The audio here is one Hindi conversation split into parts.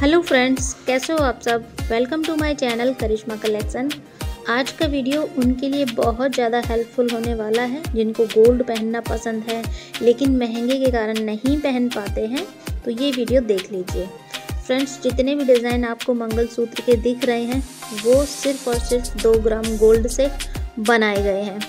हेलो फ्रेंड्स, कैसे हो आप सब? Welcome to my channel Karishma collection आज का वीडियो उनके लिए बहुत ज़्यादा हेल्पफुल होने वाला है, जिनको गोल्ड पहनना पसंद है, लेकिन महँगे के कारण नहीं पहन पाते हैं तो ये वीडियो देख लीजिए। फ्रेंड्स जितने भी डिज़ाइन आपको मंगलसूत्र के दिख रहे हैं, वो सिर्फ़ और सिर्फ़ दो ग्राम गोल्ड से बनाए गए हैं।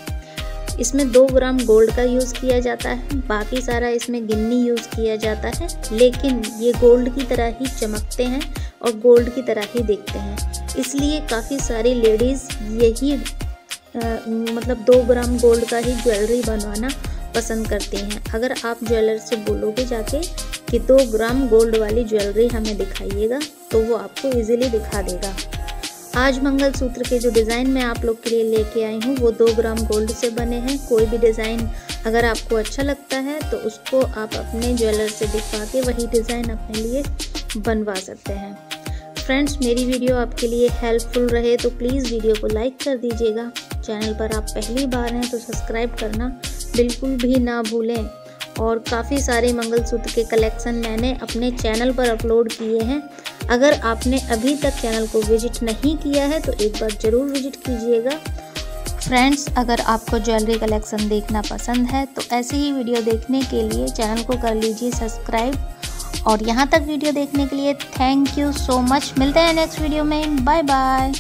इसमें दो ग्राम गोल्ड का यूज़ किया जाता है बाकी सारा इसमें गिन्नी यूज़ किया जाता है लेकिन ये गोल्ड की तरह ही चमकते हैं और गोल्ड की तरह ही देखते हैं। इसलिए काफ़ी सारी लेडीज़ यही आ, मतलब दो ग्राम गोल्ड का ही ज्वेलरी बनवाना पसंद करती हैं। अगर आप ज्वेलर से बोलोगे जाके कि दो ग्राम गोल्ड वाली ज्वेलरी हमें दिखाइएगा तो वो आपको इजीली दिखा देगा। आज मंगलसूत्र के जो डिज़ाइन मैं आप लोग के लिए लेके आई हूँ, वो दो ग्राम गोल्ड से बने हैं। कोई भी डिज़ाइन अगर आपको अच्छा लगता है तो उसको आप अपने ज्वेलर से दिखवा के वही डिज़ाइन अपने लिए बनवा सकते हैं। फ्रेंड्स, मेरी वीडियो आपके लिए हेल्पफुल रहे तो प्लीज़ वीडियो को लाइक कर दीजिएगा। चैनल पर आप पहली बार हैं तो सब्सक्राइब करना बिल्कुल भी ना भूलें। और काफ़ी सारे मंगलसूत्र के कलेक्शन मैंने अपने चैनल पर अपलोड किए हैं। अगर आपने अभी तक चैनल को विज़िट नहीं किया है तो एक बार ज़रूर विज़िट कीजिएगा। फ्रेंड्स, अगर आपको ज्वेलरी कलेक्शन देखना पसंद है तो ऐसे ही वीडियो देखने के लिए चैनल को कर लीजिए सब्सक्राइब। और यहाँ तक वीडियो देखने के लिए थैंक यू सो मच। मिलते हैं नेक्स्ट वीडियो में। Bye bye.